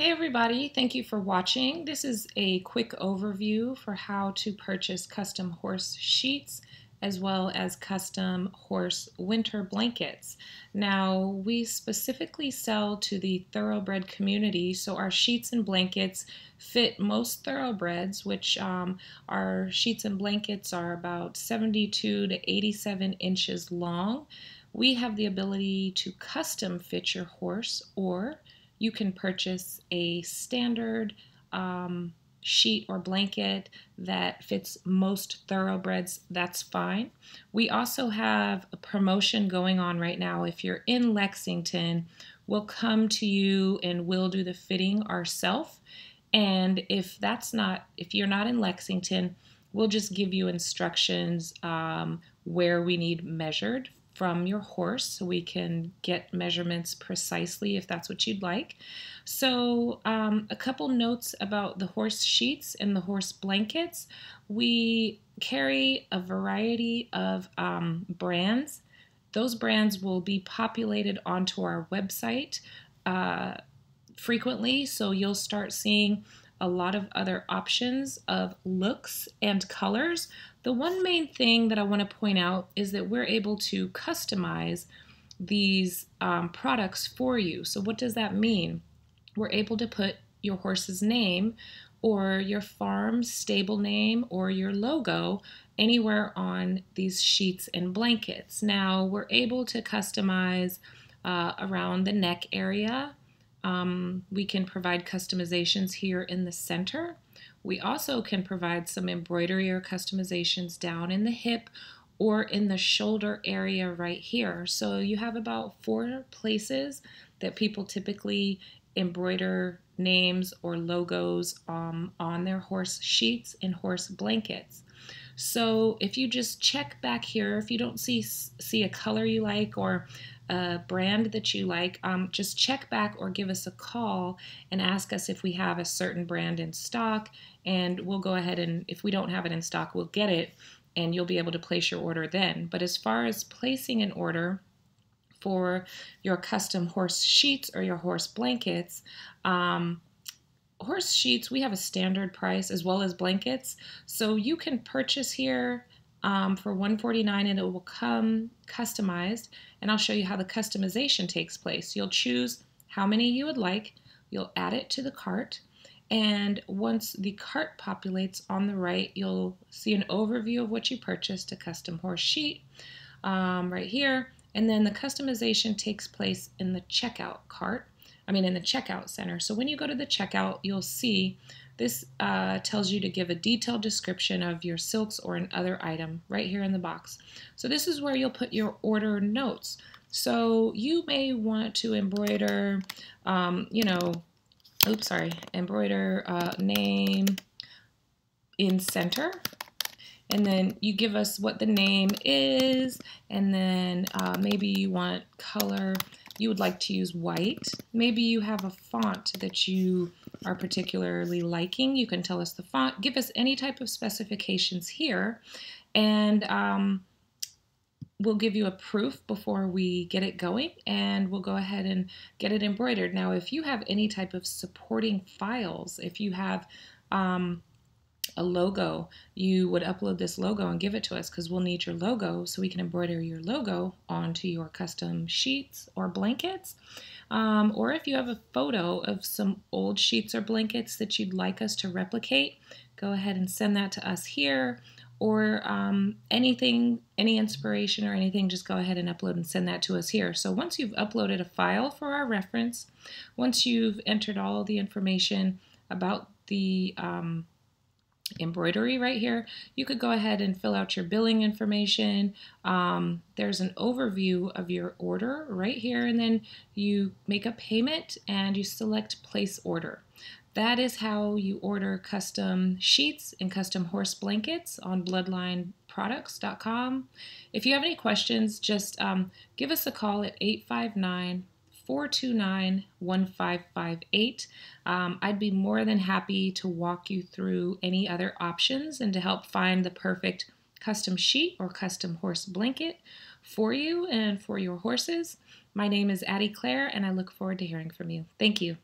Hey everybody, thank you for watching. This is a quick overview for how to purchase custom horse sheets as well as custom horse winter blankets. Now, we specifically sell to the thoroughbred community, so our sheets and blankets fit most thoroughbreds, which um, our sheets and blankets are about 72 to 87 inches long. We have the ability to custom fit your horse or you can purchase a standard um, sheet or blanket that fits most thoroughbreds, that's fine. We also have a promotion going on right now. If you're in Lexington, we'll come to you and we'll do the fitting ourselves. And if that's not, if you're not in Lexington, we'll just give you instructions um, where we need measured from your horse so we can get measurements precisely if that's what you'd like. So um, a couple notes about the horse sheets and the horse blankets. We carry a variety of um, brands. Those brands will be populated onto our website uh, frequently, so you'll start seeing a lot of other options of looks and colors. The one main thing that I want to point out is that we're able to customize these um, products for you. So what does that mean? We're able to put your horse's name or your farm stable name or your logo anywhere on these sheets and blankets. Now we're able to customize uh, around the neck area um, we can provide customizations here in the center. We also can provide some embroidery or customizations down in the hip or in the shoulder area right here. So you have about four places that people typically embroider names or logos um, on their horse sheets and horse blankets. So if you just check back here, if you don't see see a color you like or a brand that you like, um, just check back or give us a call and ask us if we have a certain brand in stock. And we'll go ahead and, if we don't have it in stock, we'll get it and you'll be able to place your order then. But as far as placing an order, for your custom horse sheets or your horse blankets. Um, horse sheets, we have a standard price as well as blankets. So you can purchase here um, for 149 and it will come customized and I'll show you how the customization takes place. You'll choose how many you would like, you'll add it to the cart and once the cart populates on the right you'll see an overview of what you purchased, a custom horse sheet um, right here and then the customization takes place in the checkout cart I mean in the checkout center. So when you go to the checkout, you'll see this uh, tells you to give a detailed description of your silks or an other item right here in the box. So this is where you'll put your order notes. So you may want to embroider, um, you know, oops, sorry, embroider uh, name in center. And then you give us what the name is, and then uh, maybe you want color you would like to use white. Maybe you have a font that you are particularly liking. You can tell us the font. Give us any type of specifications here. And um, we'll give you a proof before we get it going and we'll go ahead and get it embroidered. Now, if you have any type of supporting files, if you have um, a logo, you would upload this logo and give it to us because we'll need your logo so we can embroider your logo onto your custom sheets or blankets. Um, or if you have a photo of some old sheets or blankets that you'd like us to replicate, go ahead and send that to us here. Or um, anything, any inspiration or anything, just go ahead and upload and send that to us here. So once you've uploaded a file for our reference, once you've entered all the information about the um, embroidery right here, you could go ahead and fill out your billing information. Um, there's an overview of your order right here, and then you make a payment and you select place order. That is how you order custom sheets and custom horse blankets on bloodlineproducts.com. If you have any questions, just um, give us a call at 859 429 1558. Um, I'd be more than happy to walk you through any other options and to help find the perfect custom sheet or custom horse blanket for you and for your horses. My name is Addie Claire, and I look forward to hearing from you. Thank you.